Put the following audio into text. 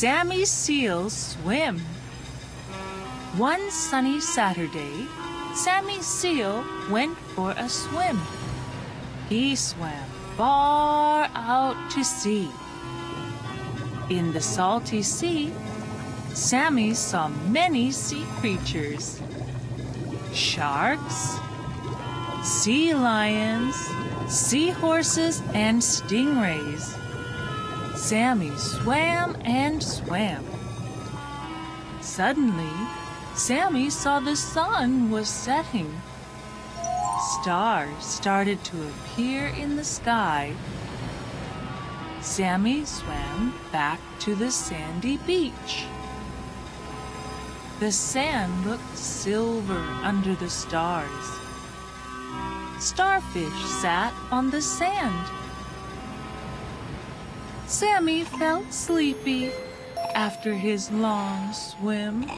Sammy Seal Swim. One sunny Saturday, Sammy Seal went for a swim. He swam far out to sea. In the salty sea, Sammy saw many sea creatures sharks, sea lions, seahorses, and stingrays. Sammy swam and swam. Suddenly, Sammy saw the sun was setting. Stars started to appear in the sky. Sammy swam back to the sandy beach. The sand looked silver under the stars. Starfish sat on the sand. Sammy felt sleepy after his long swim.